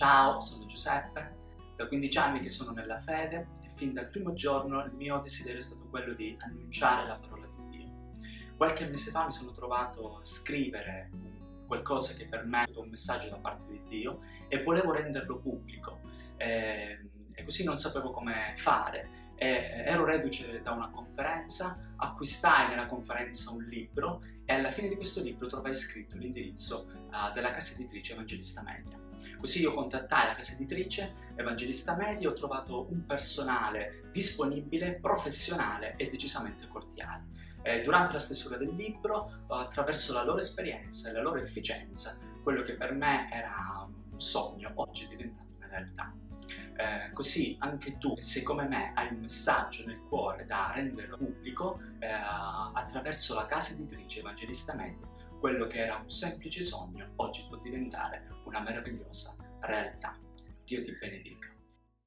Ciao, sono Giuseppe, da 15 anni che sono nella fede e fin dal primo giorno il mio desiderio è stato quello di annunciare la parola di Dio. Qualche mese fa mi sono trovato a scrivere qualcosa che per me è un messaggio da parte di Dio e volevo renderlo pubblico e, e così non sapevo come fare. E ero reduce da una conferenza, acquistai nella conferenza un libro e alla fine di questo libro trovai scritto l'indirizzo uh, della casa editrice Evangelista Media. Così io contattai la casa editrice Evangelista Media e ho trovato un personale disponibile, professionale e decisamente cordiale. Eh, durante la stesura del libro, attraverso la loro esperienza e la loro efficienza, quello che per me era un sogno oggi è diventato realtà. Eh, così anche tu, se come me hai un messaggio nel cuore da rendere pubblico, eh, attraverso la casa editrice Evangelista Media, quello che era un semplice sogno oggi può diventare una meravigliosa realtà. Dio ti benedica.